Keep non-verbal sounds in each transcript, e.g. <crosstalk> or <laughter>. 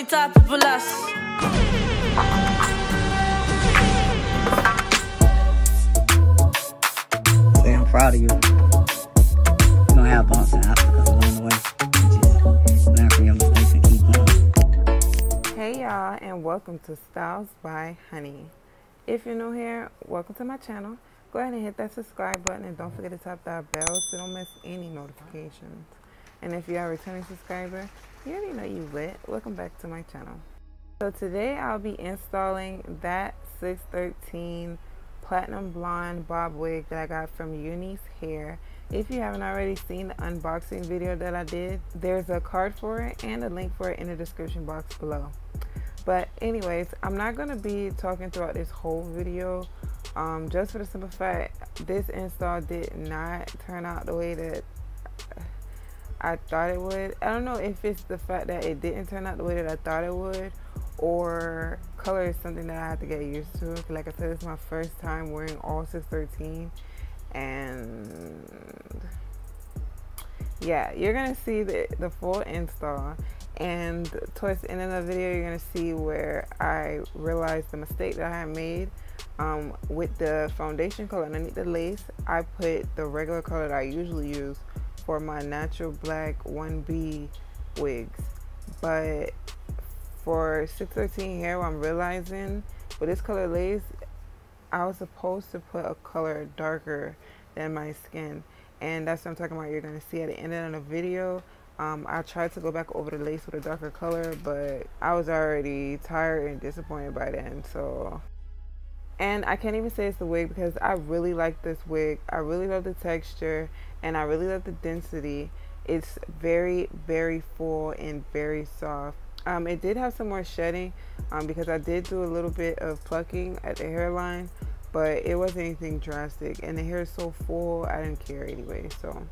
only top people us. Say I'm proud of you. You're gonna have bumps and obstacles along the way. Just learn from your mistakes and keep going. Hey y'all and welcome to Styles by Honey. If you're new here, welcome to my channel. Go ahead and hit that subscribe button and don't forget to tap that bell so you don't miss any notifications. And if you are a returning subscriber, you already know you lit. Welcome back to my channel. So today I'll be installing that 613 platinum blonde bob wig that I got from UNice Hair. If you haven't already seen the unboxing video that I did, there's a card for it and a link for it in the description box below. But anyways, I'm not going to be talking throughout this whole video um, just for the simple fact this install did not turn out the way that I thought it would. I don't know if it's the fact that it didn't turn out the way that I thought it would or color is something that I have to get used to. Like I said, it's my first time wearing all 613 and yeah, you're gonna see the, the full install and towards the end of the video you're gonna see where I realized the mistake that I made um, with the foundation color underneath the lace I put the regular color that I usually use for my natural black 1B wigs. But for 613 hair, I'm realizing with this color lace, I was supposed to put a color darker than my skin. And that's what I'm talking about. You're going to see at the end of the video. Um, I tried to go back over the lace with a darker color, but I was already tired and disappointed by then. So and I can't even say it's the wig because I really like this wig. I really love the texture and I really love the density. It's very, very full and very soft. Um, it did have some more shedding um, because I did do a little bit of plucking at the hairline, but it wasn't anything drastic. And the hair is so full, I didn't care anyway. So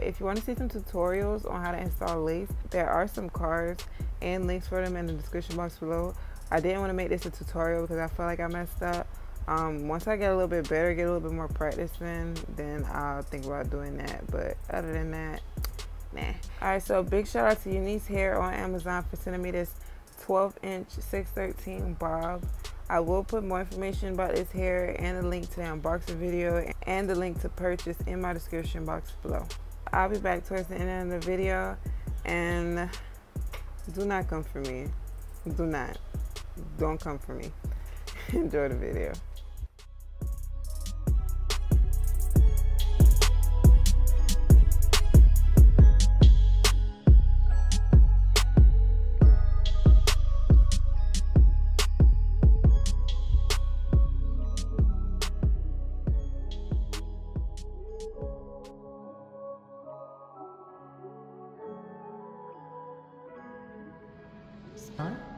if you want to see some tutorials on how to install lace, there are some cards and links for them in the description box below. I didn't want to make this a tutorial because I felt like I messed up. Um, once I get a little bit better, get a little bit more practice in, then I'll think about doing that. But other than that, nah. Alright, so big shout out to UNice Hair on Amazon for sending me this 12 inch 613 bob. I will put more information about this hair and the link to the unboxing video and the link to purchase in my description box below. I'll be back towards the end of the video and do not come for me. Do not don't come for me. <laughs> Enjoy the video. Huh?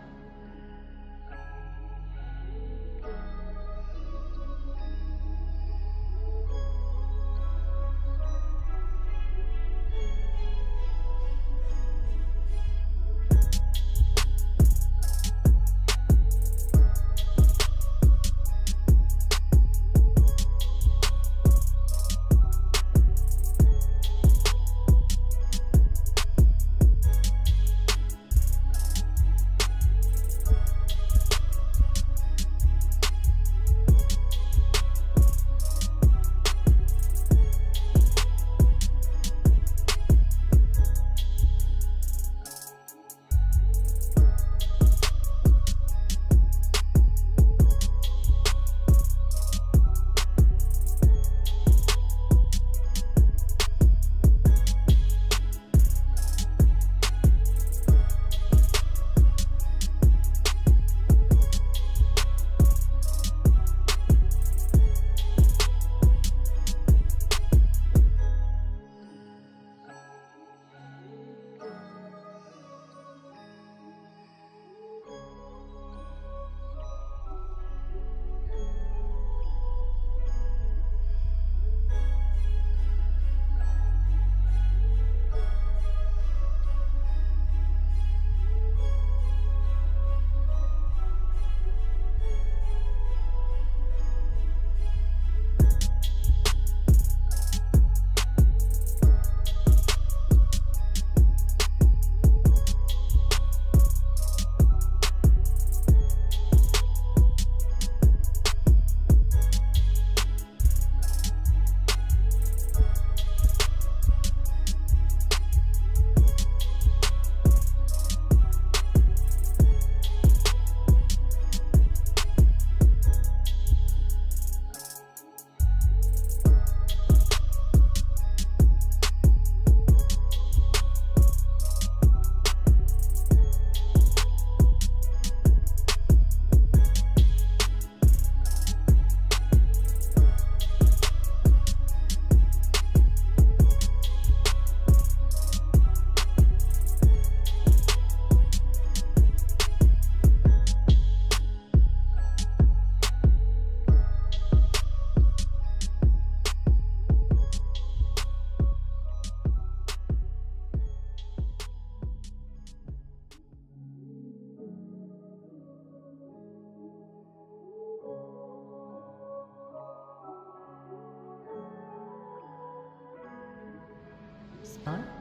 Huh?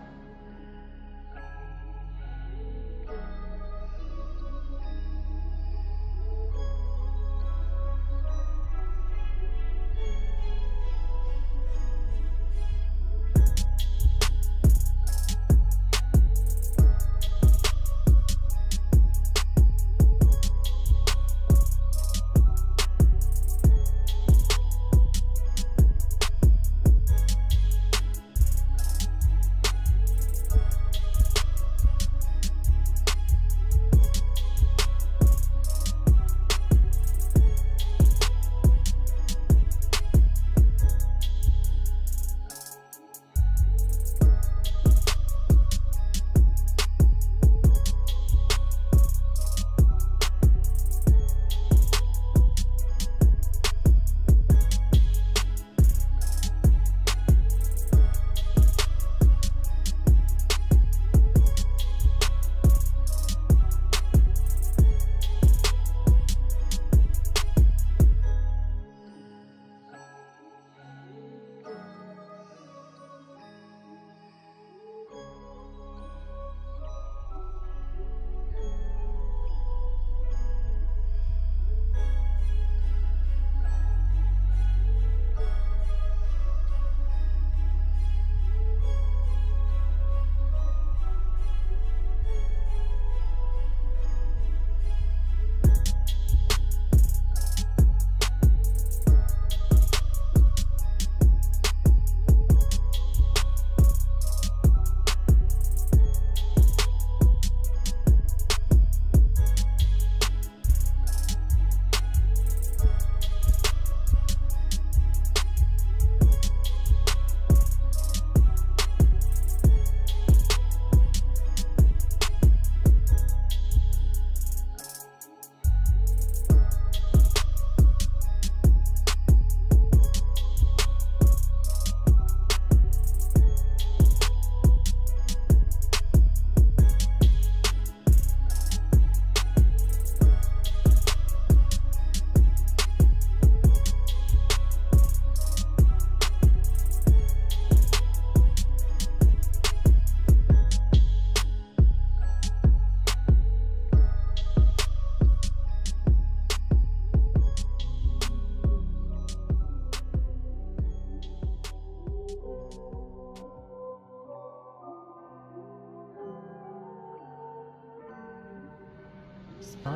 So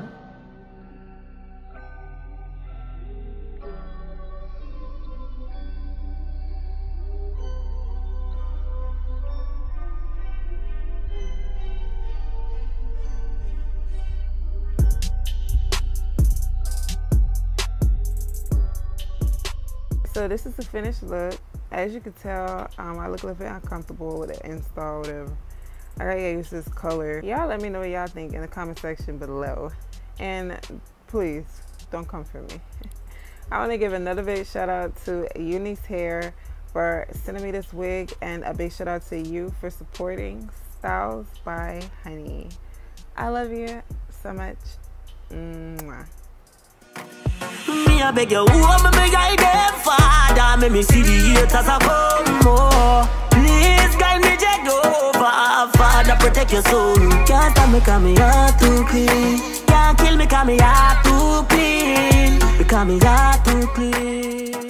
this is the finished look. As you can tell, um, I look a little bit uncomfortable with the install, whatever. I gotta to this color. Y'all let me know what y'all think in the comment section below. And please, don't come for me. <laughs> I wanna give another big shout out to UNice Hair for sending me this wig and a big shout out to you for supporting Styles by Honey. I love you so much. Mwah. Me a beg you, father me see the come more Father, protect your soul. Can't stop me, cause me heart too clean. Can't kill me, cause me heart too clean. Because me heart too clean